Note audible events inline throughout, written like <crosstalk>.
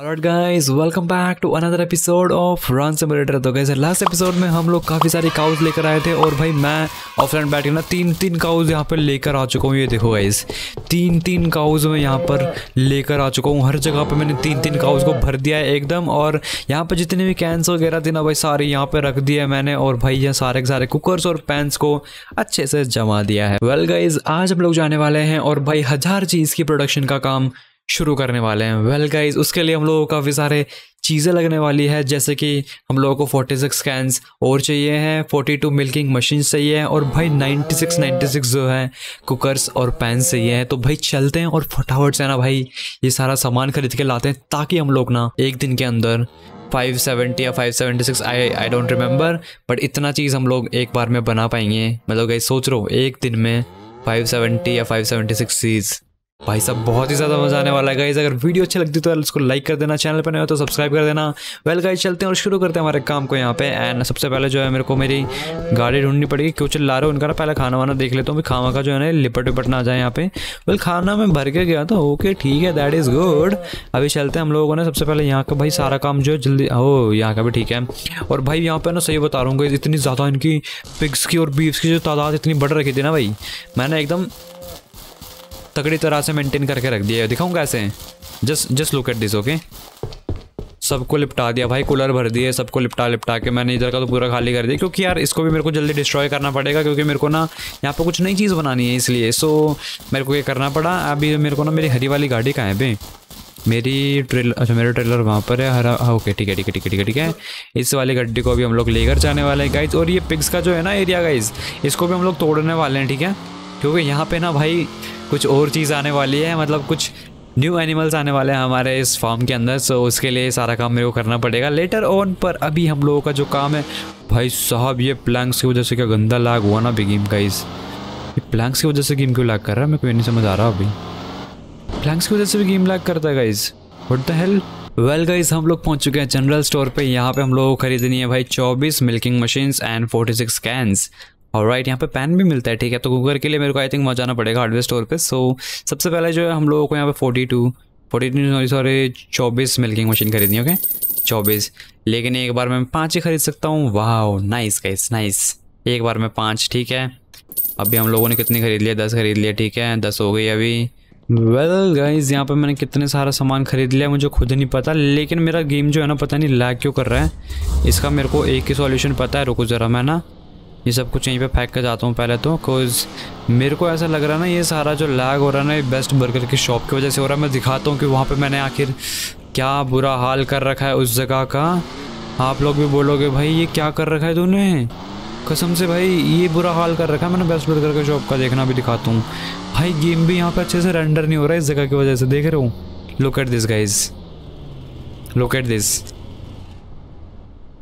Alright guys, welcome back to another episode of Run Simulator. तो guys last episode में हम लोग काफ़ी सारी काउज लेकर आए थे और भाई मैं ऑफलाइन बैठ ना तीन तीन काउज यहाँ पर लेकर आ चुका हूँ। ये देखो गाइस तीन तीन काउज मैं यहाँ पर लेकर आ चुका हूँ। हर जगह पे मैंने तीन तीन काउज को भर दिया है एकदम और यहाँ पर जितने भी कैंस वगैरह थे ना भाई सारे यहाँ पे रख दिया मैंने और भाई ये सारे सारे कुकर्स और पैंस को अच्छे से जमा दिया है। वेल well गाइज़ आज हम लोग जाने वाले हैं और भाई हज़ार चीज़ की प्रोडक्शन का काम शुरू करने वाले हैं। वेल well गाइज़ उसके लिए हम लोगों को काफ़ी सारे चीज़ें लगने वाली है, जैसे कि हम लोगों को 46 स्कैंस और चाहिए हैं 42 मिल्किंग मशीन चाहिए हैं और भाई 96 96 जो है कुकर्स और पैन चाहिए हैं। तो भाई चलते हैं और फटाफट से ना भाई ये सारा सामान खरीद के लाते हैं, ताकि हम लोग ना एक दिन के अंदर 570 या 576 I I don't remember but इतना चीज़ हम लोग एक बार में बना पाएँगे। मतलब गई सोच रहा एक दिन में 570 या 576 चीज़। भाई साहब, बहुत ही ज़्यादा मज़ा आने वाला है गाइज़ अगर वीडियो अच्छी लगती तो उसको लाइक कर देना चैनल पर नहीं हो तो सब्सक्राइब कर देना। वेल गाइज़ चलते हैं और शुरू करते हैं हमारे काम को यहाँ पे। एंड सबसे पहले जो है, मेरे को मेरी गाड़ी ढूंढनी पड़ेगी क्यों चिल्ला रहे हो उनका ना पहले खाना वाना देख लेता हूँ। खामा का जो है ना लिपट विपट ना जाए यहाँ पे। वेल खाना मैं भर के गया था ओके ठीक है दैट इज़ गुड अभी चलते हैं हम लोगों ने, सबसे पहले यहाँ का भाई सारा काम जो है जल्दी हो यहाँ का भी ठीक है। और भाई, यहाँ पे ना सही बता रहा हूँ इतनी ज़्यादा इनकी पिग्स की और बीफ्स की जो तादाद इतनी बढ़ रखी थी ना भाई, मैंने एकदम तगड़ी तरह से मेंटेन करके रख दिया है। दिखाऊँ कैसे just just look at this okay सबको लिपटा दिया भाई कूलर भर दिए, सबको लिपटा लिपटा के मैंने इधर का तो पूरा खाली कर दिया। क्योंकि यार, इसको भी मेरे को जल्दी डिस्ट्रॉय करना पड़ेगा, क्योंकि मेरे को ना यहाँ पर कुछ नई चीज़ बनानी है इसलिए। सो मेरे को ये करना पड़ा। अभी मेरे को ना मेरी हरी वाली गाड़ी कहाँ है भाई मेरी ट्रेलर अच्छा मेरा ट्रेलर वहाँ पर है, हरा हाँ ओके ठीक है ठीक है ठीक है ठीक है ठीक है। इस वाली गड्डी को भी हम लोग लेकर जाने वाले हैं गाइज़ और ये पिग्स का जो है ना एरिया गाइज़ इसको भी हम लोग तोड़ने वाले हैं, ठीक है? क्योंकि यहाँ पे ना भाई कुछ और चीज़ आने वाली है मतलब कुछ न्यू एनिमल्स आने वाले हैं हमारे इस फार्म के अंदर सो उसके लिए सारा काम मेरे को करना पड़ेगा। लेटर ऑन पर अभी हम लोगों का जो काम है, भाई साहब ये प्लैंक्स की वजह से क्या गंदा लाग हुआ ना गेम का इस प्लैंक्स की वजह से गेम क्यों लैग कर रहा है? मेरे को नहीं समझ आ रहा अभी। प्लैंक्स की वजह से भी गेम लाग करता है guys what the hell well guys हम लोग पहुँच चुके हैं जनरल स्टोर पे। यहाँ पे हम लोगों को खरीदनी है भाई 24 मिल्किंग मशीन्स एंड 46 कैंस और राइट यहाँ पे पैन भी मिलता है, ठीक है? तो कुकर के लिए मेरे को आई थिंक वहाँ जाना पड़ेगा हार्डवेयर स्टोर पे। सो सबसे पहले जो है, हम लोगों को यहाँ पे forty two forty two sorry sorry चौबीस मिल्किंग मशीन खरीदनी ओके चौबीस। लेकिन एक बार मैं पाँच ही खरीद सकता हूँ। वाह नाइस गाइस नाइस एक बार में पाँच, ठीक है? अभी हम लोगों ने कितनी खरीद लिया? दस खरीद लिया, ठीक है? दस हो गई अभी। वेल गाइज़ यहाँ पर मैंने कितने सारा सामान खरीद लिया, मुझे खुद नहीं पता। लेकिन मेरा गेम जो है ना, पता नहीं लैग क्यों कर रहा है? इसका मेरे को एक ही सॉल्यूशन पता है, रुको ज़रा, मैं ना ये सब कुछ यहीं पे फेंक कर जाता हूँ पहले तो बिकॉज़ मेरे को ऐसा लग रहा है ना ये सारा जो लैग हो रहा है ना, ये बेस्ट बर्गर की शॉप की वजह से हो रहा है। मैं दिखाता हूँ कि वहाँ पे मैंने आखिर क्या बुरा हाल कर रखा है उस जगह का। आप लोग भी बोलोगे, भाई, ये क्या कर रखा है तूने? कसम से भाई, ये बुरा हाल कर रखा है मैंने बेस्ट बर्गर के शॉप का, देखना भी दिखाता हूँ। भाई गेम भी यहाँ पर अच्छे से रेंडर नहीं हो रहा है इस जगह की वजह से, देख रहे हो? Look at this guys look at this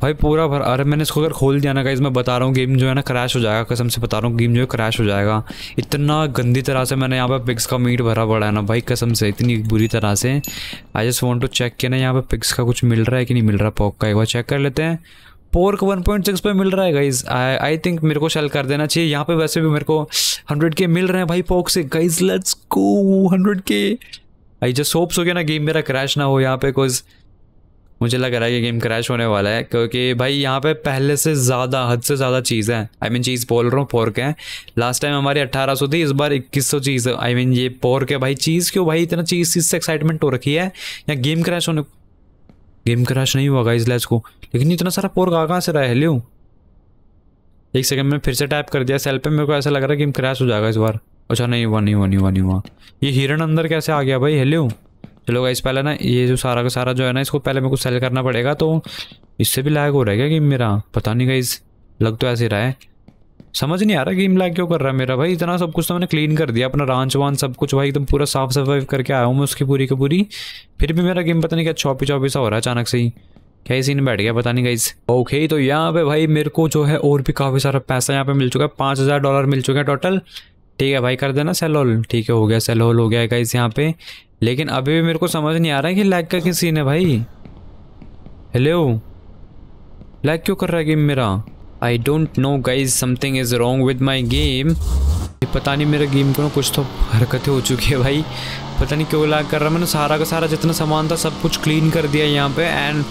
भाई पूरा भर, अरे मैंने इसको अगर खोल दिया ना गाइज़ मैं बता रहा हूँ गेम जो है ना क्रैश हो जाएगा, कसम से बता रहा हूँ गेम जो है क्रैश हो जाएगा। इतना गंदी तरह से मैंने यहाँ पे पिक्स का मीट भरा पड़ा है ना भाई, कसम से, इतनी बुरी तरह से। I just want to check किया ना यहाँ पे पिक्स का कुछ मिल रहा है कि नहीं मिल रहा पॉक का? एक बार चेक कर लेते हैं। पोर्क 1.6 पे मिल रहा है गाइज़ आई थिंक मेरे को सेल कर देना चाहिए। यहाँ पे वैसे भी मेरे को 100 के मिल रहे हैं भाई पोक से। गाइज़ लेट्स गो 100 के आई जस्ट होप्स हो गया ना गेम मेरा क्रैश ना हो यहाँ पे कोई मुझे लग रहा है ये गेम क्रैश होने वाला है क्योंकि भाई यहाँ पे पहले से ज़्यादा हद से ज़्यादा चीज़ है। आई मीन चीज़ बोल रहा हूँ पोर्क है। लास्ट टाइम हमारी अट्ठारह सौ थी इस बार इक्कीस सौ चीज़ आई I मीन mean, ये पोर्क है भाई। चीज़ क्यों भाई? इतना चीज़ चीज़ से एक्साइटमेंट हो रखी है? या गेम क्रैश होने गेम क्रैश नहीं हुआ इस लैच को लेकिन इतना सारा पोर्क आ कहाँ से रहा है? लियो एक सेकंड में फिर से टाइप कर दिया सेल पे। मेरे को ऐसा लग रहा है गेम क्रैश हो जाएगा इस बार। अच्छा नहीं हुआ नहीं हुआ नहीं हुआ नहीं हुआ। ये हिरन अंदर कैसे आ गया भाई? हेलो चलो गाइस पहले ना ये जो सारा का सारा जो है ना, इसको पहले मेरे को सेल करना पड़ेगा तो इससे भी लैग हो रहा है क्या गेम मेरा? पता नहीं गाइस लग तो ऐसे रहा है। समझ नहीं आ रहा गेम लैग क्यों कर रहा है मेरा भाई? इतना सब कुछ तो मैंने क्लीन कर दिया, अपना रांच वान सब कुछ भाई, एकदम पूरा साफ़ सफ़ाई करके आया हूँ मैं उसकी पूरी की पूरी। फिर भी मेरा गेम पता नहीं क्या चौपी चौपी सा हो रहा है अचानक से ही। क्या ही सीन बैठ गया पता नहीं गाइस ओके तो यहाँ पे भाई मेरे को जो है और भी काफ़ी सारा पैसा यहाँ पे मिल चुका है, पाँच हज़ार डॉलर मिल चुका है टोटल ठीक है भाई, कर देना सेल होल ठीक है, हो गया सेल होल हो गया गाइस यहाँ पे। लेकिन अभी भी मेरे को समझ नहीं आ रहा है कि लैग का किस सीन है भाई। हेलो लैग क्यों कर रहा है गेम मेरा? I don't know guys something is wrong with my game पता नहीं मेरे गेम को ना कुछ तो हरकतें हो चुकी है भाई। पता नहीं क्यों लैग कर रहा है। मैंने सारा का सारा जितना सामान था सब कुछ क्लीन कर दिया यहाँ पे। एंड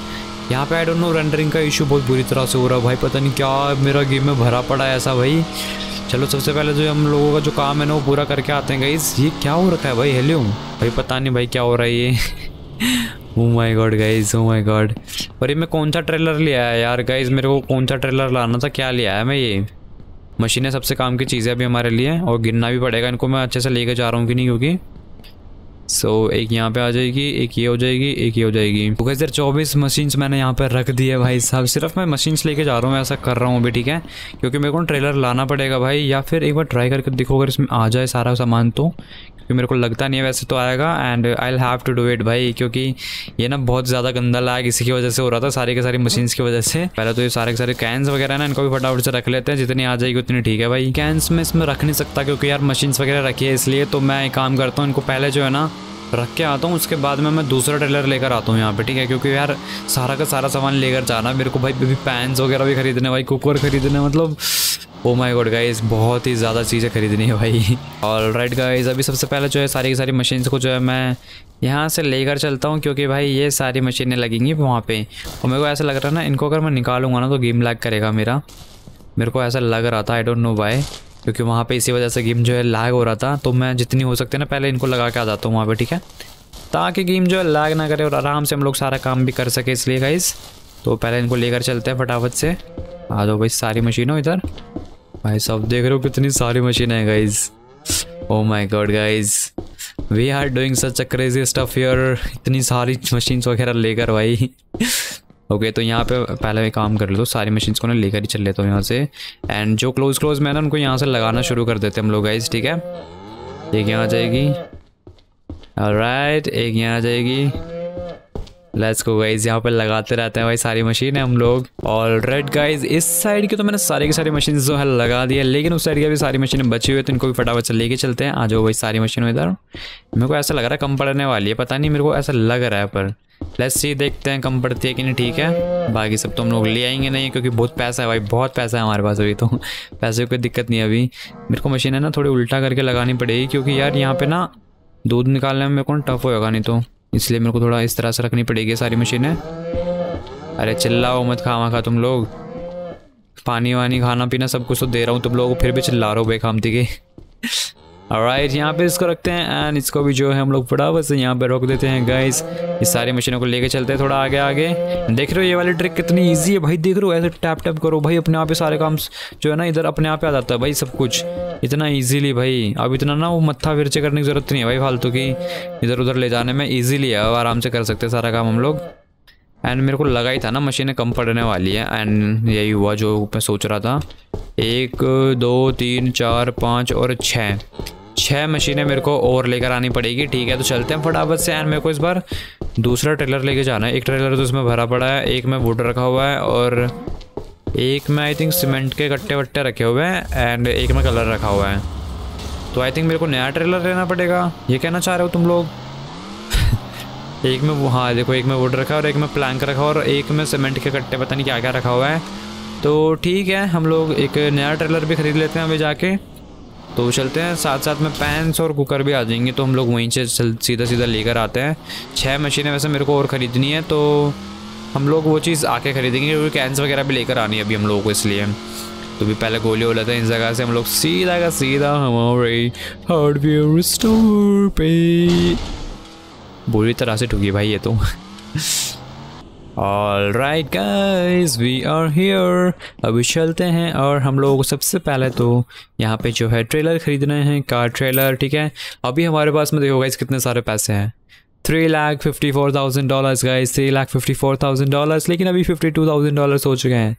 यहाँ पे आई डोंट नो रेंडरिंग का इशू बहुत बुरी तरह से हो रहा है भाई, पता नहीं क्या मेरा गेम में भरा पड़ा है ऐसा भाई। चलो, सबसे पहले जो हम लोगों का जो काम है ना, वो पूरा करके आते हैं गाइज़ ये क्या हो रखा है भाई? हेलो भाई, पता नहीं भाई क्या हो रहा है ये। ओ my God guys oh my God और ये मैं कौन सा ट्रेलर लिया है यार गाइज़ मेरे को कौन सा ट्रेलर लाना था, क्या लिया है मैं ये? मशीनें सबसे काम की चीज़ें अभी हमारे लिए और गिनना भी पड़ेगा, इनको मैं अच्छे से लेके जा रहा हूँ कि नहीं, क्योंकि सो so, एक यहाँ पे आ जाएगी एक ये हो जाएगी एक ये हो जाएगी। तो कैसे चौबीस मशीन्स मैंने यहाँ पे रख दी है भाई साहब। सिर्फ़ मैं मशीन्स लेके जा रहा हूँ ऐसा कर रहा हूँ अभी ठीक है? क्योंकि मेरे को ट्रेलर लाना पड़ेगा भाई या फिर एक बार ट्राई करके देखो अगर इसमें आ जाए सारा सामान तो। क्योंकि मेरे को लगता नहीं है वैसे तो आएगा and I will have to do it भाई, क्योंकि ये ना बहुत ज़्यादा गंदा लाग इसी की वजह से हो रहा था, सारी के सारी मशीन्स की वजह से। पहले तो ये सारे के सारे कैंस वगैरह ना इनको भी फटाफट से रख लेते हैं, जितनी आ जाएगी उतनी ठीक है भाई। कैंस में इसमें रख नहीं सकता, क्योंकि यार मशीन्स वगैरह रखी है इसलिए तो मैं एक काम करता हूँ, इनको पहले जो है ना रख के आता हूँ, उसके बाद में मैं दूसरा ट्रेलर लेकर आता हूँ यहाँ पे, ठीक है? क्योंकि यार सारा का सारा सामान लेकर जाना, मेरे को भाई अभी पैंस वगैरह भी खरीदने भाई कुकर खरीदने मतलब ओ माय गॉड गाइस बहुत ही ज़्यादा चीज़ें खरीदनी है भाई। और राइट गाइज़ अभी सबसे पहले जो है सारी की सारी मशीन्स को जो है मैं यहाँ से लेकर चलता हूँ, क्योंकि भाई ये सारी मशीनें लगेंगी वहाँ पे। और मेरे को ऐसा लग रहा है ना, इनको अगर मैं निकालूँगा ना तो गेम लैग करेगा मेरा। मेरे को ऐसा लग रहा था आई डोंट नो वाई क्योंकि वहाँ पे इसी वजह से गेम जो है लैग हो रहा था। तो मैं जितनी हो सकती है ना, पहले इनको लगा के आ जाता हूँ वहाँ पे, ठीक है? ताकि गेम जो है लैग ना करे और आराम से हम लोग सारा काम भी कर सके इसलिए गाइज़ तो पहले इनको लेकर चलते हैं फटाफट से। आ जाओ भाई, सारी मशीनों इधर। भाई सब देख रहे हो कितनी सारी मशीन है guys oh my God guys we are doing such a crazy stuff here इतनी सारी मशीन्स वगैरह लेकर भाई. ओके okay, तो यहाँ पे पहले एक काम कर लो सारी मशीन्स को ना लेकर ही चल लेता हूँ यहाँ से. एंड जो क्लोज क्लोज में ना उनको यहाँ से लगाना शुरू कर देते हम लोग गाइज़ ठीक है? एक यहाँ आ जाएगी. राइट एक यहाँ आ जाएगी. लेट्स गो गाइज़ यहाँ पे लगाते रहते हैं भाई सारी मशीन है हम लोग। और रेड गाइज़ इस साइड की तो मैंने सारी की सारी मशीन जो है लगा दी है, लेकिन उस साइड की भी सारी मशीनें बची हुई है तो इनको भी फटाफट से लेके चलते हैं। आ जाओ भाई सारी मशीनों इधर। मेरे को ऐसा लग रहा है कम पड़ने वाली है, पता नहीं मेरे को ऐसा लग रहा है, पर लेट्स सी देखते हैं कम पड़ती है कि नहीं, ठीक है? बाकी सब तो हम लोग ले आएँगे नहीं, क्योंकि बहुत पैसा है भाई, बहुत पैसा है हमारे पास अभी तो। <laughs> पैसे की कोई दिक्कत नहीं अभी। मेरे को मशीन है ना, थोड़ी उल्टा करके लगानी पड़ेगी, क्योंकि यार यहाँ पे ना दूध निकालने में मेरे को टफ होगा नहीं तो। इसलिए मेरे को थोड़ा इस तरह से रखनी पड़ेगी सारी मशीनें। अरे चिल्लाओ मत, खामा खा तुम लोग। पानी वानी खाना पीना सब कुछ तो दे रहा हूँ, तुम लोग फिर भी चिल्ला रहे हो बेखामती के। राइट यहाँ पे इसको रखते हैं एंड इसको भी जो है हम लोग फटाफट से यहाँ पे रोक देते हैं गाइस इस सारी मशीनों को लेके चलते हैं थोड़ा आगे आगे. देख रहे हो ये वाली ट्रिक कितनी इजी है भाई, देख रहे हो ऐसे टैप टैप करो भाई, अपने आप ही सारे काम जो है ना इधर अपने आप ही आ जाता है भाई सब कुछ. इतना ईजीली भाई. अब इतना ना वो मत्था फिरचे करने की ज़रूरत नहीं है भाई फालतू की. इधर उधर ले जाने में ईजिली है आराम से कर सकते हैं सारा काम हम लोग. एंड मेरे को लगा ही था ना मशीनें कम पड़ने वाली है एंड यही हुआ जो मैं सोच रहा था. एक, दो, तीन, चार, पाँच और छः. छः मशीनें मेरे को और लेकर आनी पड़ेगी, ठीक है? तो चलते हैं फटाफट से। एंड मेरे को इस बार दूसरा ट्रेलर लेके जाना है। एक ट्रेलर तो इसमें भरा पड़ा है, एक में वुड रखा हुआ है और एक में आई थिंक सीमेंट के कट्टे वट्टे रखे हुए हैं एंड एक में कलर रखा हुआ है। तो आई थिंक मेरे को नया ट्रेलर लेना पड़ेगा। ये कहना चाह रहे हो तुम लोग? <laughs> एक में हाँ देखो, एक में वुड रखा है और एक में प्लैंक रखा और एक में सीमेंट के कट्टे पता नहीं क्या क्या रखा हुआ है। तो ठीक है, हम लोग एक नया ट्रेलर भी ख़रीद लेते हैं अभी जाके। तो चलते हैं। साथ साथ में पैंस और कुकर भी आ जाएँगे तो हम लोग वहीं से सीधा सीधा लेकर आते हैं। छः मशीनें वैसे मेरे को और ख़रीदनी है तो हम लोग वो चीज़ आके खरीदेंगे, क्योंकि कैंस वगैरह भी लेकर आनी है अभी हम लोगों को इसलिए। तो भी पहले गोली हो लेते हैं इस जगह से, हम लोग सीधा का सीधा हमारे हार्डवेयर स्टोर पे। बुरी तरह से ठुकी भाई ये तो। All right guys we are here अभी चलते हैं और हम लोग सबसे पहले तो यहाँ पे जो है ट्रेलर खरीदना है कार ट्रेलर ठीक है? अभी हमारे पास में देखो गाइज़ कितने सारे पैसे हैं। Three lakh fifty four thousand dollars guys three lakh fifty four thousand dollars लेकिन अभी फिफ्टी टू थाउज़ेंड डॉलर्स हो चुके हैं।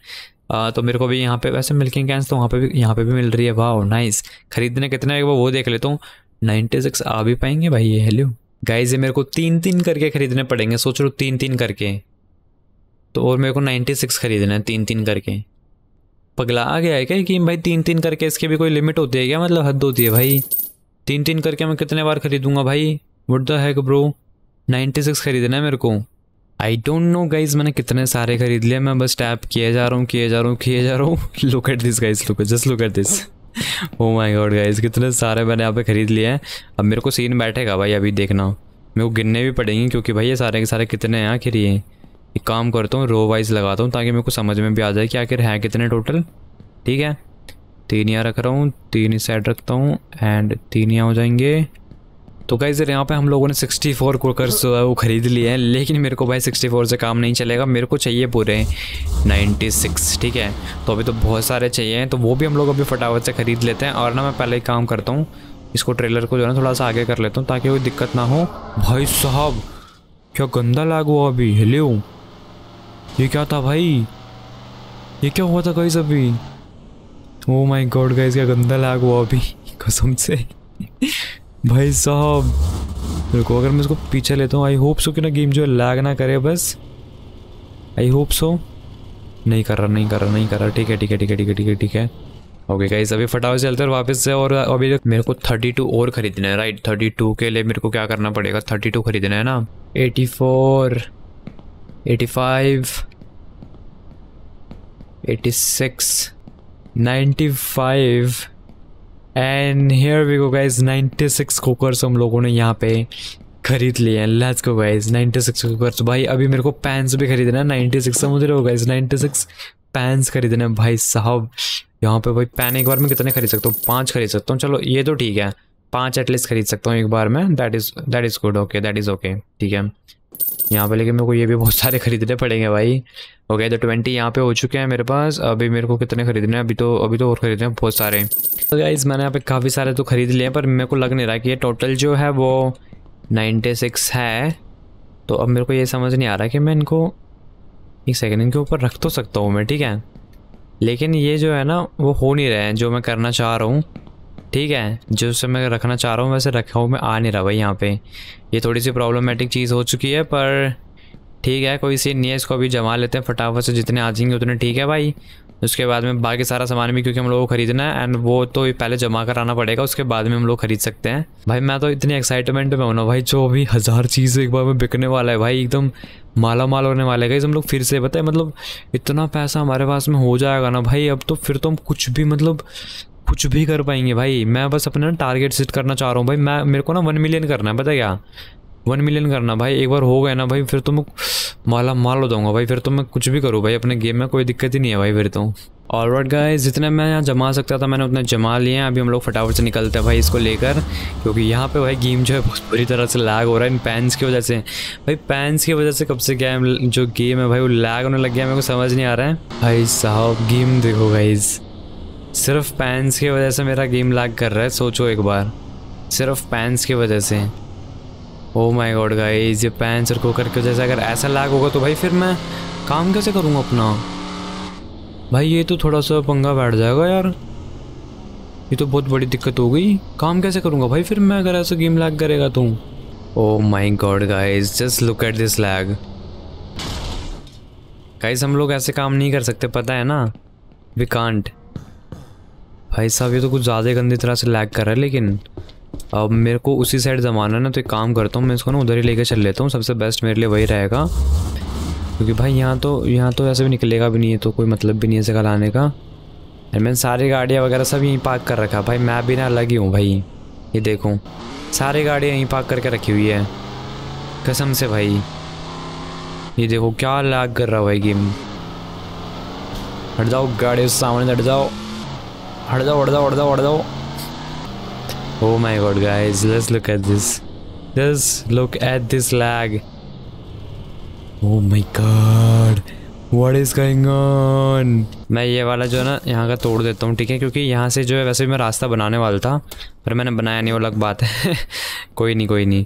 आ, तो मेरे को भी यहाँ पे वैसे मिल्किंग कैंस तो वहाँ पे भी यहाँ पे भी मिल रही है। वाह नाइस खरीदने कितने वो वो देख लेता हूँ। नाइन्टी सिक्स आ भी पाएँगे भाई ये हेलो गाइज़ ये मेरे को तीन तीन करके खरीदने पड़ेंगे सोच लो तीन तीन करके। तो और मेरे को नाइन्टी सिक्स खरीदना है तीन तीन करके। पगला आ गया है क्या कि भाई? तीन तीन करके इसके भी कोई लिमिट होती है क्या? मतलब हद होती है भाई। तीन तीन करके मैं कितने बार खरीदूँगा भाई? What the heck bro ninety six खरीदना है मेरे को। आई डोंट नो गाइज़ मैंने कितने सारे खरीद लिए। मैं बस टैप किए जा रहा हूँ, किए जा रहा हूँ, किए जा रहा हूँ। Look at this guys look just look at this oh my God guys कितने सारे मैंने यहाँ पे ख़रीद लिए हैं। अब मेरे को सीन बैठेगा भाई, अभी देखना। मेरे को गिनने भी पड़ेंगे, क्योंकि भाई ये सारे के सारे कितने हैं? आखिर ये। एक काम करता हूँ रो वाइज लगाता हूँ, ताकि मेरे को समझ में भी आ जाए कि आखिर हैं कितने टोटल ठीक है? तीन यहाँ रख रहा हूँ, तीन इस साइड रखता हूँ एंड तीन यहाँ हो जाएँगे। तो गाइज़ यहाँ पे हम लोगों ने 64 कुकर्स जो है वो ख़रीद लिए हैं, लेकिन मेरे को भाई 64 से काम नहीं चलेगा, मेरे को चाहिए पूरे 96 ठीक है? तो अभी तो बहुत सारे चाहिए हैं तो वो भी हम लोग अभी फटाफट से ख़रीद लेते हैं, और ना मैं पहले ही काम करता हूँ, इसको ट्रेलर को जो है ना थोड़ा सा आगे कर लेता हूँ, ताकि कोई दिक्कत ना हो। भाई साहब, क्या गंदा लाग अभी? हिले ये क्या था भाई? ये क्या हुआ था गाइस अभी? ओ माय गॉड गाइस क्या गंदा लाग हुआ अभी? <laughs> कसम से। भाई साहब, रुको, अगर मैं इसको पीछे लेता हूँ आई होप सो कि ना गेम जो है लैग ना करे बस। आई होप सो नहीं कर रहा, नहीं कर रहा, नहीं कर रहा। ठीक है ठीक है ठीक है ठीक है ठीक है ठीक है। ओके गाइस अभी फटाफट चलते हैं वापस से और अभी मेरे को थर्टी टू और खरीदना है राइट थर्टी टू के लिए मेरे को क्या करना पड़ेगा? थर्टी टू खरीदना है ना? Eighty four eighty five eighty six ninety five and here we go guys 96 cookers हम लोगों ने यहाँ पे खरीद लिए हैं। लेट्स गो गाइज़ 96 कुकर्स भाई, अभी मेरे को पैंस भी खरीदना है। 96 समझ रहे हो गाइज़ 96 पैंस खरीदने भाई साहब, यहाँ पे भाई पैन एक बार में कितने खरीद सकता हूँ? पाँच खरीद सकता हूँ। चलो, ये तो ठीक है। पाँच एटलीस्ट खरीद सकता हूँ एक बार में। That is that is good okay that is okay ठीक है। यहाँ पे लेकिन मेरे को ये भी बहुत सारे खरीदने पड़ेंगे भाई। ओके तो ट्वेंटी यहाँ पे हो चुके हैं मेरे पास। अभी मेरे को कितने खरीदने हैं? अभी तो अभी तो और खरीदने हैं बहुत सारे। तो गाइज़ मैंने यहाँ पे काफ़ी सारे तो खरीद लिए हैं, पर मेरे को लग नहीं रहा कि ये टोटल जो है वो नाइन्टी सिक्स है। तो अब मेरे को ये समझ नहीं आ रहा कि मैं इनको एक सेकेंड इनके ऊपर रख तो सकता हूँ मैं, ठीक है? लेकिन ये जो है ना, वो हो नहीं रहे हैं, जो मैं करना चाह रहा हूँ। ठीक है, जो से मैं रखना चाह रहा हूँ, वैसे रखा हूँ मैं आ नहीं रहा भाई यहाँ पे। ये थोड़ी सी प्रॉब्लमेटिक चीज़ हो चुकी है, पर ठीक है, कोई सीन नहीं है, इसको अभी जमा लेते हैं फटाफट से, जितने आ जाएँगे उतने ठीक है भाई। उसके बाद में बाकी सारा सामान भी, क्योंकि हम लोगों को खरीदना है एंड वो तो पहले जमा कराना पड़ेगा, उसके बाद में हम लोग खरीद सकते हैं। भाई, मैं तो इतनी एक्साइटमेंट में हूँ ना भाई, जो अभी हज़ार चीज़ एक बार में बिकने वाला है भाई, एकदम माला माल होने वाले है। हम लोग फिर से बताए मतलब इतना पैसा हमारे पास में हो जाएगा ना भाई, अब तो फिर तो हम कुछ भी मतलब कुछ भी कर पाएँगे भाई। मैं बस अपना टारगेट सेट करना चाह रहा हूँ भाई। मैं, मेरे को ना वन मिलियन करना है, पता क्या? वन मिलियन करना भाई। एक बार हो गया ना भाई, फिर तो मैं माला, माल हो जाऊँगा भाई। फिर तो मैं कुछ भी करूँ भाई। अपने गेम में कोई दिक्कत ही नहीं है भाई फिर तो। और राइट गाइस जितने मैं यहाँ जमा सकता था, मैंने उतने जमा लिए हैं। अभी हम लोग फटाफट से निकलते हैं भाई इसको लेकर, क्योंकि यहाँ पे भाई गेम जो है बुरी तरह से लैग हो रहा है इन पैंस की वजह से। भाई पैंस की वजह से कब से गेम जो गेम है भाई, वो लैग होने लग गया मेरे को समझ नहीं आ रहा है। भाई साहब गेम देखो गाइज़ सिर्फ़ पैंस की वजह से मेरा गेम लैग कर रहा है, सोचो एक बार। सिर्फ़ पैंस की वजह से। ओ माय गॉड गाइस ये पैंस और कुकर की वजह से अगर ऐसा लैग होगा तो भाई फिर मैं काम कैसे करूँगा अपना? भाई, ये तो थोड़ा सा पंगा बैठ जाएगा यार। ये तो बहुत बड़ी दिक्कत हो गई। काम कैसे करूँगा भाई? फिर मैं अगर ऐसा गेम लैग करेगा तो। ओ my God guys just look at this lag guys हम लोग ऐसे काम नहीं कर सकते, पता है ना? वी कांट भाई साहब, ये तो कुछ ज़्यादा गंदी तरह से लैग कर रहा है, लेकिन अब मेरे को उसी साइड ज़माना है ना तो एक काम करता हूँ, मैं इसको ना उधर ही लेके चल लेता हूँ, सबसे बेस्ट मेरे लिए वही रहेगा। क्योंकि भाई यहाँ तो यहाँ तो ऐसे भी निकलेगा भी नहीं है तो कोई मतलब भी नहीं है इसे लाने का। एंड मैंने सारी गाड़ियाँ वगैरह सब यहीं पार्क कर रखा भाई मैं भी ना अलग ही हूँ भाई, ये देखूँ। सारी गाड़ियाँ यहीं पार्क करके रखी हुई है। कसम से भाई। ये देखो क्या लैग कर रहा भाई गेम। हट जाओ, गाड़ी सामने हट जाओ। हट जाओ हट जाओ हट जाओ हट जाओ Oh my god guys, let's look at this. Just look at this lag. Oh my god. What is going on? मैं ये वाला जो है ना यहाँ का तोड़ देता हूँ ठीक है क्योंकि यहाँ से जो है वैसे भी मैं रास्ता बनाने वाला था पर मैंने बनाया नहीं वो अलग बात है <laughs> कोई नहीं कोई नहीं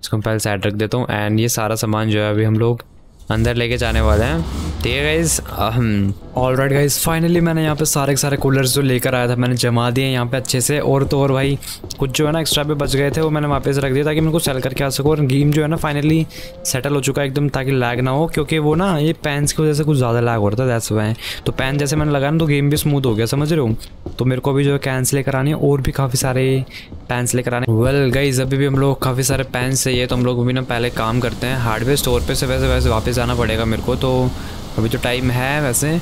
इसको मैं पहले साइड रख देता हूँ एंड ये सारा सामान जो है अभी हम लोग अंदर लेके जाने वाले हैं ठीक है ऑल राइट गाइज़ फाइनली मैंने यहाँ पे सारे के सारे कूलर्स जो लेकर आया था, मैंने जमा दिए यहाँ पे अच्छे से। और तो और भाई, कुछ जो है ना एक्स्ट्रा पे बच गए थे, वो मैंने वापस रख दिया ताकि मेरे को सेल करके आ सकूँ। और गेम जो है ना फाइनली सेटल हो चुका है एकदम ताकि लैग ना हो, क्योंकि वो ना ये पैंस की वजह से कुछ ज़्यादा लैग हो रहा था दैट्स तो पैन जैसे मैंने लगाया ना तो गेम भी स्मूथ हो गया, समझ रहे हो? तो मेरे को अभी जो है कैंस लेकर आनी है, और भी काफ़ी सारे पैंस लेकर आने वेल गाइज़ अभी भी हम लोग काफ़ी सारे पैंस चाहिए तो हम लोग भी ना पहले काम करते हैं। हार्डवेयर स्टोर पे से वैसे वैसे वापस आना पड़ेगा मेरे को तो अभी तो टाइम है वैसे,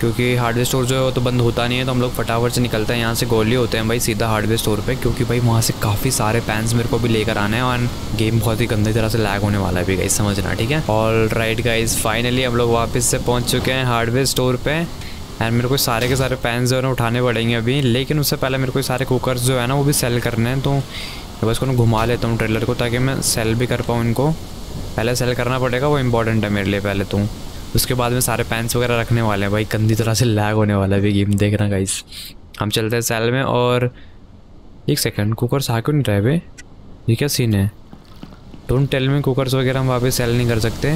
क्योंकि हार्डवेयर स्टोर जो है वो तो बंद होता नहीं है तो हम लोग फटाफट से निकलते हैं, यहाँ से गोली होते हैं भाई सीधा हार्डवेयर स्टोर पे, क्योंकि भाई वहाँ से काफ़ी सारे पैंस मेरे को भी लेकर आने हैं और गेम बहुत ही गंदी तरह से लैग होने वाला है भी गाइज़ समझना, ठीक है? ऑल राइट गाइज़ फाइनली हम लोग वापस से पहुँच चुके हैं हार्डवेयर स्टोर पर एंड मेरे को सारे के सारे पैंस जो है ना उठाने पड़ेंगे अभी, लेकिन उससे पहले मेरे को सारे कुकर्स जो है ना वो भी सेल करने हैं तो बस को घुमा लेता हूँ ट्रेलर को ताकि मैं सेल भी कर पाऊँ इनको। पहले सेल करना पड़ेगा, वो इंपॉर्टेंट है मेरे लिए पहले तो। उसके बाद में सारे पैंस वगैरह रखने वाले हैं। भाई, गंदी तरह से लैग होने वाला है भी गेम देख रहा गाइस हम चलते हैं सेल में और एक सेकंड कुकर्स आ क्यों नहीं रहे भाई? ये क्या सीन है? डोंट टेल में कुकर्स वगैरह हम वापस सेल नहीं कर सकते।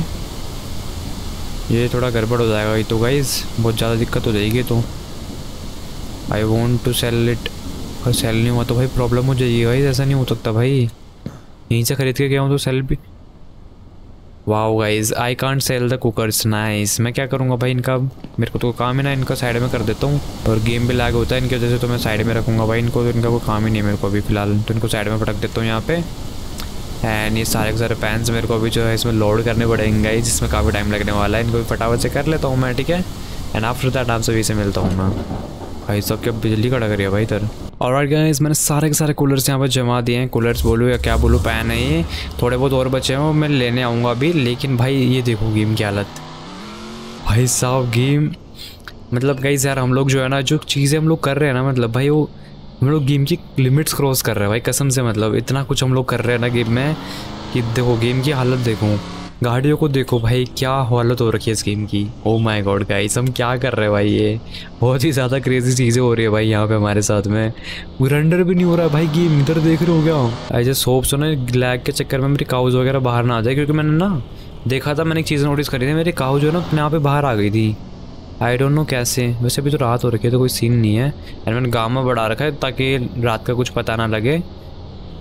ये थोड़ा गड़बड़ हो जाएगा भाई तो गाइज़ बहुत ज़्यादा दिक्कत हो जाएगी तो। I want to sell it और सेल नहीं हुआ तो भाई प्रॉब्लम हो जाएगी भाई ऐसा नहीं हो सकता भाई। यहीं से खरीद के गया हूँ तो सेल भी wow guys I can't sell the cookers nice मैं क्या करूँगा भाई इनका? मेरे को तो काम ही ना इनका साइड में कर देता हूँ। और गेम भी लैग होता है इनकी वजह से तो मैं साइड में रखूँगा भाई इनको तो इनका कोई काम ही नहीं है मेरे को अभी फ़िलहाल। तो इनको साइड में पटक देता हूँ यहाँ पे। एंड ये सारे के सारे पैंस मेरे को अभी जो है इसमें लोड करने पड़ेंगे जिसमें काफ़ी टाइम लगने वाला है। इनको भी फटाफट से कर लेता हूँ मैं, ठीक है? एंड आफ्टर दैट आपसे भी से मिलता हूँ मैं। भाई, सब क्या बिजली खड़ा करिए भाई इधर और राइट गाइस मैंने सारे के सारे कूलर्स यहाँ पर जमा दिए हैं। कूलर्स बोलूँ या क्या बोलूँ पैन है ये। थोड़े बहुत और बचे हैं, वो मैं लेने आऊँगा अभी। लेकिन भाई, ये देखो गेम की हालत। भाई साहब गेम मतलब गाइस यार, हम लोग जो है ना, जो चीज़ें हम लोग कर रहे हैं ना मतलब भाई वो, हम लोग गेम की लिमिट्स क्रॉस कर रहे हैं। भाई कसम से मतलब इतना कुछ हम लोग कर रहे हैं ना गेम में कि देखो गेम की हालत देखो। गाड़ियों को देखो भाई, क्या हालत हो रखी है इस गेम की। ओ माय गॉड गाइस हम क्या कर रहे हैं भाई ये? बहुत ही ज़्यादा क्रेजी चीज़ें हो रही है भाई यहाँ पे हमारे साथ में। रंडर भी नहीं हो रहा भाई गेम इधर देख रहे हो क्या? आई जस्ट होप सो ना लैग के चक्कर में मेरी काउज वगैरह बाहर ना आ जाए, क्योंकि मैंने ना देखा था, मैंने एक चीज़ नोटिस करी थी, मेरी काउ जो है ना अपने यहाँ पे बाहर आ गई थी। आई डोंट नो कैसे। वैसे अभी तो रात हो रखी है तो कोई सीन नहीं है। एंड मैंने गाँव में बढ़ा रखा है, ताकि रात का कुछ पता ना लगे,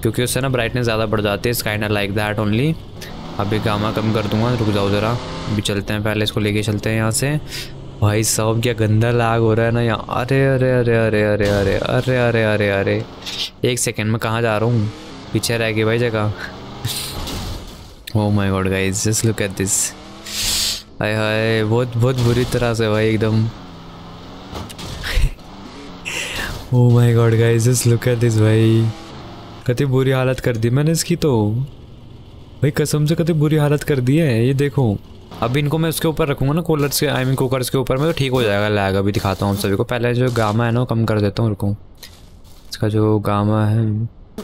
क्योंकि उससे ना ब्राइटनेस ज़्यादा बढ़ जाती है स्काइनर लाइक दैट ओनली अभी गामा कम कर दूँगा, रुक जाओ ज़रा। अभी चलते हैं, पहले इसको लेके चलते हैं यहाँ से। भाई साहब, क्या गंदा लाग हो रहा है ना यहाँ। अरे अरे अरे अरे अरे अरे अरे अरे अरे अरे। एक सेकेंड में कहाँ जा रहा हूँ? पीछे रह गई भाई जगह। ओ my God guys just look at this हाय हाय, बहुत बहुत बुरी तरह से भाई एकदम। ओ my God guys just look at this भाई। कति बुरी हालत कर दी मैंने इसकी तो। भाई, कसम से कभी बुरी हालत कर दी है, ये देखो। अभी इनको मैं उसके ऊपर रखूँगा ना कूलर्स के आई मीन कुकर्स के ऊपर, में तो ठीक हो जाएगा लैग अभी दिखाता हूँ सभी को। पहले जो गामा है ना कम कर देता हूँ, रुको। इसका जो गामा है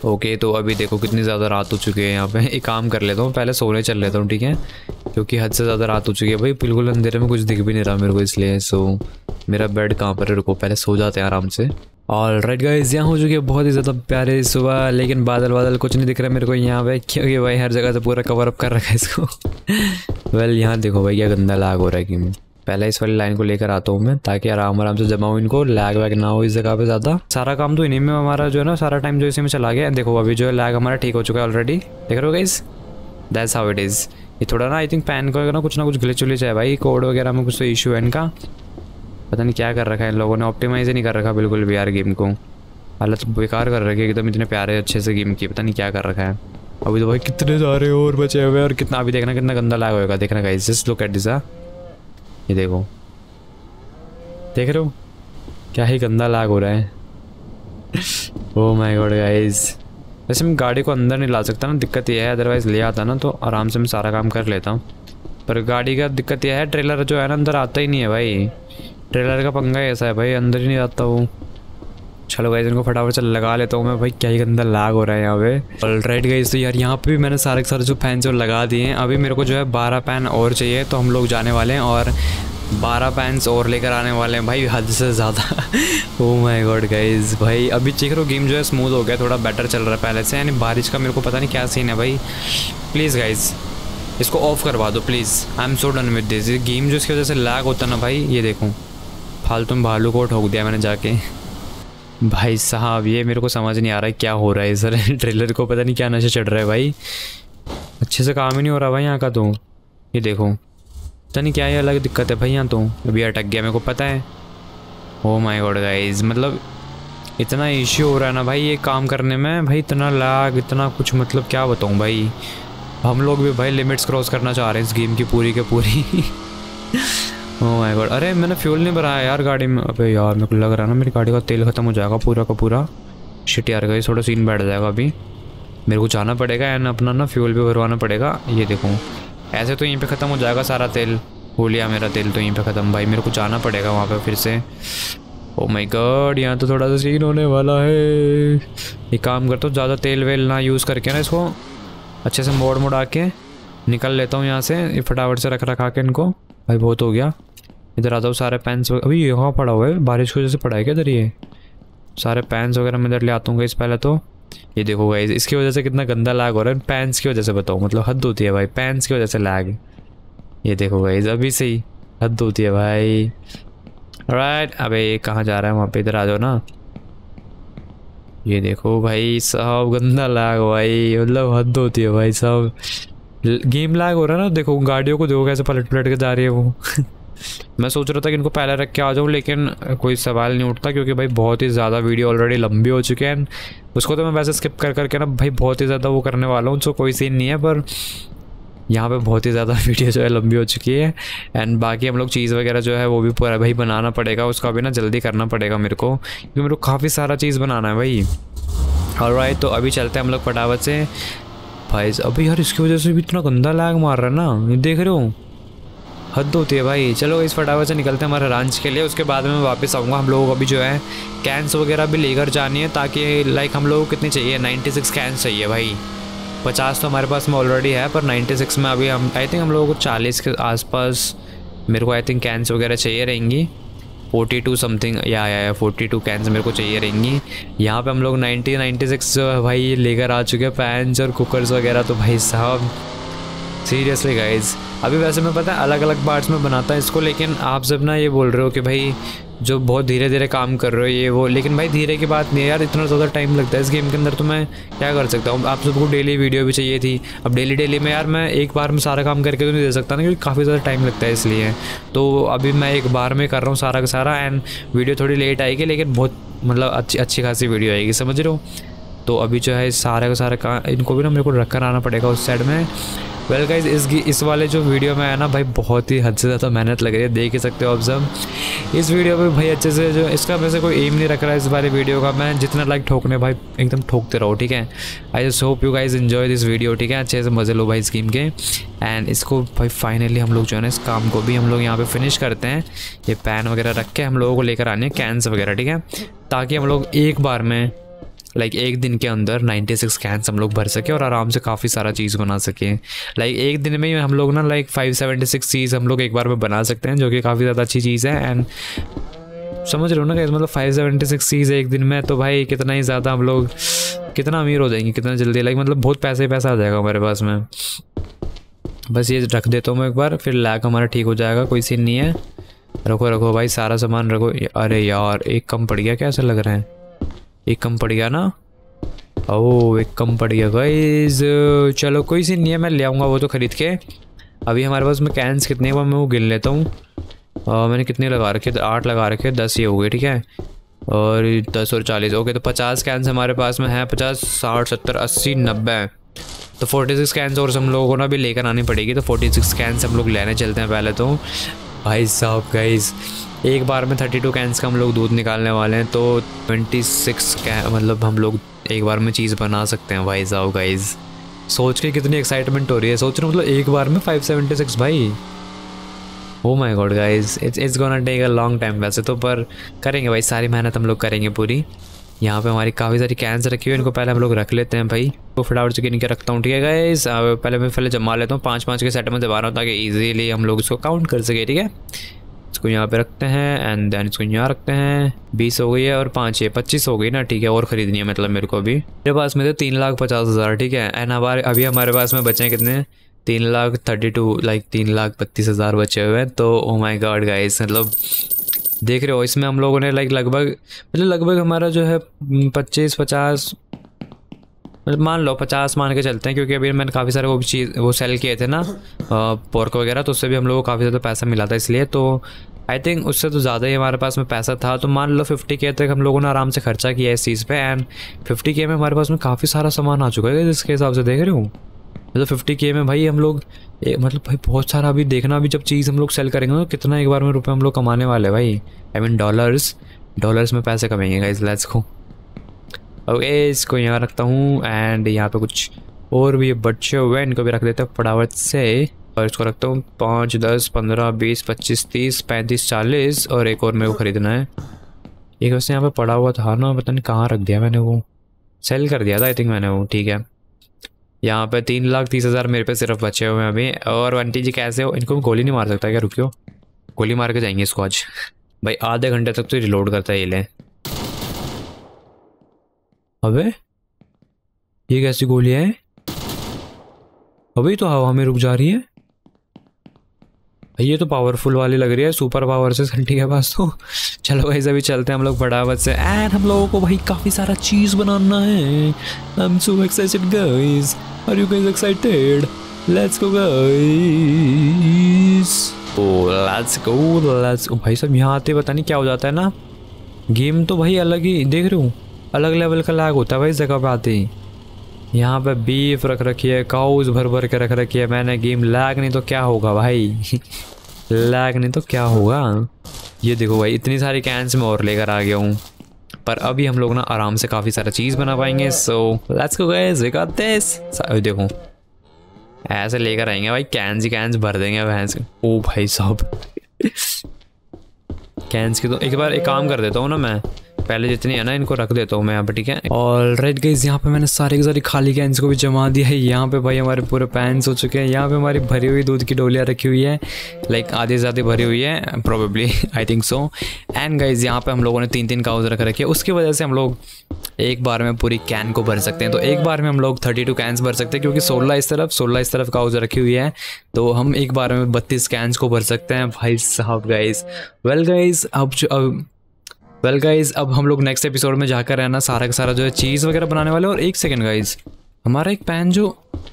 ओके तो अभी देखो कितनी ज़्यादा रात हो चुकी है यहाँ पे। एक काम कर लेता हूँ, पहले सोने चल लेता हूँ, ठीक है? क्योंकि हद से ज़्यादा रात हो चुकी है। भाई, बिल्कुल अंधेरे में कुछ दिख भी नहीं रहा मेरे को इसलिए सो मेरा बेड कहाँ पर है? रुको, पहले सो जाते हैं आराम से। और राइट गाइस यहाँ हो चुकी है बहुत ही ज़्यादा प्यारे सुबह, लेकिन बादल बादल कुछ नहीं दिख रहा मेरे को यहाँ पे, क्योंकि भाई हर जगह से पूरा कवर अप कर रखा है इसको। <laughs> वेल यहाँ देखो भाई, क्या गंदा लाग हो रहा है कि पहले इस वाली लाइन को लेकर आता हूँ मैं, ताकि आराम आराम से जमा हो इनको लैग वैग ना हो इस जगह पे ज़्यादा। सारा काम तो इन्हीं में हमारा जो है ना, सारा टाइम जो इसी में चला गया। देखो, अभी जो है लैग हमारा ठीक हो चुका है ऑलरेडी देख रहे हो guys that's how it is ये थोड़ा ना आई थिंक पैन को ना कुछ ना कुछ ग्लिच उलिच है भाई कोड वगैरह में कुछ तो इशू है इनका। पता नहीं क्या कर रखा है इन लोगों ने ऑप्टिमाइज ही नहीं कर रखा बिल्कुल भी यार गेम को। हालत बेकार कर रखी है एकदम इतने प्यारे, अच्छे से गेम की, पता नहीं क्या कर रखा है। अभी तो भाई कितने सारे और बचे हुए और कितना, अभी देखना कितना गंदा लैग होगा देखना guys just look at this ये देखो। देख रहे हो? क्या ही गंदा लाग हो रहा है। ओ माय गॉड गाइस वैसे मैं गाड़ी को अंदर नहीं ला सकता ना, दिक्कत यह है अदरवाइज़ ले आता ना तो आराम से मैं सारा काम कर लेता हूँ। पर गाड़ी का दिक्कत यह है ट्रेलर जो है ना, अंदर आता ही नहीं है भाई। ट्रेलर का पंगा ऐसा है भाई, अंदर ही नहीं आता वो। चलो गाइज़ इनको फटाफट से लगा लेता हूँ मैं। भाई, क्या ही गंदा लाग हो रहा है यहाँ पे। ऑल राइट तो यार यहाँ पे भी मैंने सारे सारे जो फ़ैन जो लगा दिए हैं। अभी मेरे को जो है बारह पैन और चाहिए तो हम लोग जाने वाले हैं और बारह पैंस और लेकर आने वाले हैं। भाई, हद से ज़्यादा। ओ माय गॉड गाइज़ भाई, अभी चेक करो गेम जो है स्मूथ हो गया, थोड़ा बेटर चल रहा है पहले से। यानी बारिश का मेरे को पता नहीं क्या सीन है भाई। प्लीज़ गाइज़ इसको ऑफ़ करवा दो please I am so done with this game जो इसकी वजह से लैग होता ना भाई, ये देखूँ। फालतू भालू को ठोक दिया मैंने जाके। भाई साहब, ये मेरे को समझ नहीं आ रहा है क्या हो रहा है सर <laughs> ट्रेलर को पता नहीं क्या नशा चढ़ रहा है भाई। अच्छे से काम ही नहीं हो रहा भाई यहाँ का तो। ये देखो, पता नहीं क्या ये अलग दिक्कत है भाई यहाँ तो। अभी अटक गया, मेरे को पता है। ओ माय गॉड गाइस मतलब इतना इश्यू हो रहा है ना भाई ये काम करने में। भाई इतना लाग इतना कुछ मतलब क्या बताऊँ भाई। हम लोग भी भाई लिमिट्स क्रॉस करना चाह रहे हैं इस गेम की पूरी के पूरी। <laughs> माय गॉड अरे, मैंने फ्यूल नहीं भराया यार गाड़ी में। अबे यार, मेरे को लग रहा है ना, मेरी गाड़ी का तेल ख़त्म हो जाएगा पूरा का पूरा। शिट यार गई थोड़ा सीन बैठ जाएगा अभी। मेरे को जाना पड़ेगा एंड अपना ना फ्यूल भी भरवाना पड़ेगा। ये देखो। ऐसे तो यहीं पे ख़त्म हो जाएगा सारा तेल। हो लिया मेरा तेल तो यहीं पे ख़त्म। भाई, मेरे को जाना पड़ेगा वहाँ पे फिर से। ओ माय गॉड यहाँ तो थोड़ा सा सीन होने वाला है। एक काम करता हूँ ज़्यादा तेल वेल ना यूज़ करके ना इसको अच्छे से मोड़ मोड़ आके निकल लेता हूँ यहाँ से। ये फटाफट से रख रखा के इनको। भाई, बहुत हो गया। इधर आ जाओ, सारे पेंस अभी यहाँ पड़ा हुआ है, बारिश की वजह से पड़ा है क्या इधर ये? सारे पैंस वगैरह मैं इधर ले आता हूँ इस पहले तो। ये देखो भाई इसकी वजह से कितना गंदा लैग हो रहा है पैंस की वजह से बताओ मतलब हद होती है भाई पैंस की वजह से लैग ये देखो भाई अभी से ही हद होती है भाई। राइट अबे कहाँ जा रहा है, वहाँ पे इधर आ जाओ ना। ये देखो भाई, सब गंदा लैग भाई मतलब हद होती है भाई, सब। गेम लैग हो रहा है ना, देखो गाड़ियों को देखो कैसे पलट पलट के जा रही है वो। <laughs> मैं सोच रहा था कि इनको पहले रख के आ जाऊँ, लेकिन कोई सवाल नहीं उठता, क्योंकि भाई बहुत ही ज़्यादा वीडियो ऑलरेडी लंबी हो चुके हैं उसको तो मैं वैसे स्किप कर, करके ना, भाई बहुत ही ज़्यादा वो करने वाला हूँ तो कोई सीन नहीं है, पर यहाँ पे बहुत ही ज़्यादा <laughs> वीडियो जो है लंबी हो चुकी है एंड बाकी हम लोग चीज़ वगैरह जो है वो भी पूरा भाई बनाना पड़ेगा, उसका भी ना जल्दी करना पड़ेगा मेरे को, क्योंकि मेरे को काफ़ी सारा चीज़ बनाना है भाई। और राइट तो अभी चलते हैं हम लोग फटाफट से। भाई, अभी यार इसकी वजह से भी इतना गंदा लैग मार रहा है ना देख रहे हो? हद होती है भाई। चलो इस फटाफट से निकलते हैं हमारे रांच के लिए, उसके बाद में वापस आऊँगा। हम लोगों को अभी जो है कैंस वगैरह भी लेकर जानी है, ताकि लाइक हम लोगों को कितनी चाहिए? नाइन्टी सिक्स कैंस चाहिए भाई। पचास तो हमारे पास में ऑलरेडी है, पर नाइन्टी सिक्स में अभी हम आई थिंक हम लोगों को चालीस के आसपास मेरे को आई थिंक कैंस वगैरह चाहिए रहेंगी। फोर्टी टू समथिंग या या फोर्टी टू कैंस मेरे को चाहिए रहेंगी। यहाँ पे हम लोग नाइन्टी नाइन्टी सिक्स भाई, लेकर आ चुके हैं। पैंस और कुकर्स वगैरह तो भाई साहब सीरियसली गाइज़ अभी वैसे मैं पता है अलग अलग पार्ट्स में बनाता है इसको, लेकिन आप सब ना ये बोल रहे हो कि भाई जो बहुत धीरे धीरे काम कर रहे हो ये वो, लेकिन भाई धीरे की बात नहीं यार, इतना ज़्यादा टाइम लगता है इस गेम के अंदर तो मैं क्या कर सकता हूँ? आप सबको डेली वीडियो भी चाहिए थी। अब डेली डेली में यार मैं एक बार में सारा काम करके तो नहीं दे सकता ना, क्योंकि काफ़ी ज़्यादा टाइम लगता है इसलिए। तो अभी मैं एक बार में कर रहा हूँ सारा का सारा एंड वीडियो थोड़ी लेट आएगी, लेकिन बहुत मतलब अच्छी अच्छी खासी वीडियो आएगी, समझ रहे हो? तो अभी जो है सारे का सारा का, इनको भी ना मेरे को रख कर आना पड़ेगा उस साइड में। वेल गाइज़ इस इस वाले जो वीडियो में है ना, भाई, बहुत ही हद से ज़्यादा मेहनत लग रही है, देख ही सकते हो आप सब। इस वीडियो में भाई, अच्छे से जो, इसका वैसे कोई एम नहीं रख रहा है इस वाले वीडियो का। मैं जितना लाइक ठोकने, भाई, एकदम ठोकते रहो, ठीक है? I just hope you guys enjoy this video ठीक है? अच्छे से मज़े लो भाई इस स्कीम के। एंड इसको, भाई फाइनली हम लोग जो है ना, इस काम को भी हम लोग यहाँ पे फिनिश करते हैं। ये पैन वगैरह रख के हम लोगों को लेकर आने हैं कैंस वगैरह, ठीक है? ताकि हम लोग एक बार में लाइक एक दिन के अंदर 96 सिक्स कैंस हम लोग भर सके और आराम से काफ़ी सारा चीज़ बना सकें। लाइक एक दिन में ही हम लोग ना लाइक फाइव सेवेंटी सिक्स चीज़ हम लोग एक बार में बना सकते हैं, जो कि काफ़ी ज़्यादा अच्छी चीज़ है। एंड समझ रहे हो ना कि मतलब फाइव सेवेंटी सिक्स चीज़ एक दिन में तो भाई कितना ही ज़्यादा हम लोग, कितना अमीर हो जाएँगे, कितना जल्दी। लाइक मतलब बहुत पैसे पैसा आ जाएगा हमारे पास में। बस ये रख देता हूँ मैं एक बार, फिर लैक हमारा ठीक हो जाएगा, कोई सीन नहीं है। रखो रखो भाई, सारा सामान रखो। अरे यार, एक कम पड़ गया, कैसा लग रहा है? एक कम पड़ गया ना? ओ एक कम पड़ गया गाइज़ चलो, कोई सी नहीं है, मैं ले आऊँगा वो तो ख़रीद के। अभी हमारे पास में कैंस कितने हुआ मैं वो गिन लेता हूँ। मैंने कितने लगा रखे आठ लगा रखे दस ये हो गए, ठीक है? और दस और चालीस ओके तो पचास कैंस हमारे पास में हैं, पचास, साठ, सत्तर, अस्सी, नब्बे। तो फोर्टी सिक्स कैंस और हम लोगों को ना भी लेकर आनी पड़ेगी तो फोर्टी सिक्स कैंस हम लोग लेने चलते हैं पहले तो। भाई साहब गाइज़ एक बार में थर्टी टू कैंस का हम लोग दूध निकालने वाले हैं तो ट्वेंटी सिक्स मतलब हम लोग एक बार में चीज़ बना सकते हैं, भाई साहब गाइज़ सोच के कितनी एक्साइटमेंट हो रही है। सोच रहे मतलब एक बार में फाइव सेवेंटी सिक्स भाई। ओ my God guys it's it's gonna take a long time वैसे तो पर करेंगे भाई, सारी मेहनत हम लोग करेंगे पूरी। यहाँ पे हमारी काफ़ी सारी कैंस रखी हुई है, इनको पहले हम लोग रख लेते हैं भाई। तो फटाफट से गिन के रखता हूँ, ठीक है गाइस पहले मैं पहले जमा लेता हूँ पाँच पाँच के सेट में दबा रहा हूँ, ताकि इजीली हम लोग इसको काउंट कर सके, ठीक है? इसको यहाँ पे रखते हैं एंड देन इसको यहाँ रखते हैं। बीस हो गई है और पाँच है पच्चीस हो गई ना, ठीक है, और ख़रीदनी है मतलब मेरे को अभी। मेरे पास में थे तीन लाख पचास हज़ार, ठीक है एंड हमारे अभी हमारे पास में बचे हैं कितने? तीन लाख थर्टी टू लाइक तीन लाख बत्तीस हज़ार बचे हुए हैं तो ओ माई गॉड गाइस मतलब देख रहे हो, इसमें हम लोगों ने लाइक लगभग मतलब लगभग हमारा जो है पच्चीस, पचास मतलब मान लो, पचास मान के चलते हैं, क्योंकि अभी मैंने काफ़ी सारे वो चीज़ वो सेल किए थे ना पोर्क वगैरह तो उससे भी हम लोगों को काफ़ी ज़्यादा पैसा मिला था इसलिए तो आई थिंक उससे तो ज़्यादा ही हमारे पास में पैसा था। तो मान लो फिफ्टी के तक हम लोगों ने आराम से खर्चा किया इस चीज़ पे एंड फिफ्टी के में हमारे पास में काफ़ी सारा सामान आ चुका है। जिसके हिसाब से देख रहे हूँ? मतलब फिफ्टी के में भाई हम लोग मतलब भाई बहुत सारा अभी देखना अभी जब चीज़ हम लोग सेल करेंगे तो कितना एक बार में रुपये हम लोग कमाने वाले भाई। आई मीन डॉलर्स डॉलर्स में पैसे कमाएँगे गाइस लेट्स गो ओके इसको यहाँ रखता हूँ एंड यहाँ पे कुछ और भी बच्चे हुए हैं, इनको भी रख देते हैं फटाफट से। और इसको रखता हूँ। पाँच, दस, पंद्रह, बीस, पच्चीस, तीस, पैंतीस, चालीस और एक और मेरे को ख़रीदना है। एक वैसे यहाँ पे पड़ा हुआ था ना, पता नहीं कहाँ रख दिया मैंने वो। सेल कर दिया था आई थिंक मैंने वो, ठीक है। यहाँ पे तीन लाख तीस हज़ार मेरे पे सिर्फ़ बचे हुए हैं अभी। और वंटी जी कैसे हो? इनको गोली नहीं मार सकता क्या? रुकियो। गोली मार के जाएँगे इसको आज। भाई, आधे घंटे तक तो रिलोड करता है ये ले। अबे, ये कैसी गोली है? अभी तो हवा में रुक जा रही है। ये तो पावरफुल वाली लग रही है सुपर पावर से घंटी के पास तो। चलो भाई अभी चलते हैं हम लोग फटाफट से। एंड हम लोगों को भाई काफ़ी सारा चीज़ बनाना है। I am so excited guys are you guys excited let's go guys oh let's go let's भाई साहब यहाँ आते पता नहीं क्या हो जाता है ना। गेम तो भाई अलग ही, देख रहे हूँ? अलग लेवल का लैग होता है भाई जगह पे आते ही। यहाँ पे बीफ रख रखी है काउज भर भर के रख रखी है। मैंने गेम लैग नहीं तो क्या होगा भाई? <laughs> लैग नहीं तो क्या होगा? ये देखो भाई, इतनी सारी कैंस में और लेकर आ गया हूँ। पर अभी हम लोग ना आराम से काफ़ी सारा चीज़ बना पाएँगे सो लेट्स गो गाइस देखो, ऐसे लेकर आएँगे भाई कैंस ही कैंस भर देंगे भैंस ओ भाई साहब। <laughs> कैंस की तो एक बार एक काम कर देता हूँ ना मैं। पहले जितनी है ना, इनको रख देता हूँ मैं यहाँ पे, ठीक है? और रेड गाइज़ यहाँ पे मैंने सारे के सारे खाली कैंस को भी जमा दिया है। यहाँ पे भाई हमारे पूरे पैंस हो चुके हैं। यहाँ पे हमारी भरी हुई दूध की डोलियाँ रखी हुई है। लाइक आधी से ज़्यादा भरी हुई है probably I think so and guys यहाँ पे हम लोगों ने तीन तीन काउज रख रखे उसकी वजह से हम लोग एक बार में पूरी कैन को भर सकते हैं। तो एक बार में हम लोग थर्टी टू कैंस भर सकते हैं, क्योंकि सोलह इस तरफ़, सोलह इस तरफ़ काउज रखी हुई है। तो हम एक बार में बत्तीस कैंस को भर सकते हैं। भाई साहब गाइज़ वेल गाइज़ अब जो, अब वेल गाइज़ अब हम लोग नेक्स्ट एपिसोड में जाकर है ना, सारा का सारा जो है चीज़ वगैरह बनाने वाले और एक सेकेंड गाइज़ हमारा एक पैन जो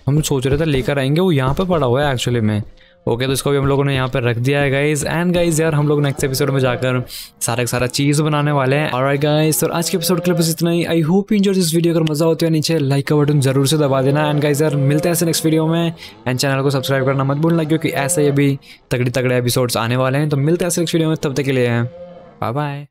हम सोच रहे थे लेकर आएँगे, वो यहाँ पे पड़ा हुआ है एक्चुअली में। ओके तो इसको भी हम लोगों ने यहाँ पर रख दिया है गाइज़ एंड गाइज़ यार, हम लोग नेक्स्ट एपिसोड में जाकर सारा का सारा चीज़ बनाने वाले हैं। और गाइज़ तो आज के एपिसोड के लिए बस इतना ही। I hope enjoy this video अगर मज़ा होता है, नीचे लाइक का बटन ज़रूर से दबा देना। एंड गाइज़ यार, मिलते हैं ऐसे नेक्स्ट वीडियो में। एंड चैनल को सब्सक्राइब करना मत भूलना, क्योंकि ऐसे ही अभी तगड़ी तगड़े एपिसोड्स आने वाले हैं। तो मिलते हैं ऐसे नेक्स्ट वीडियो में। तब तक के लिए बाय बाय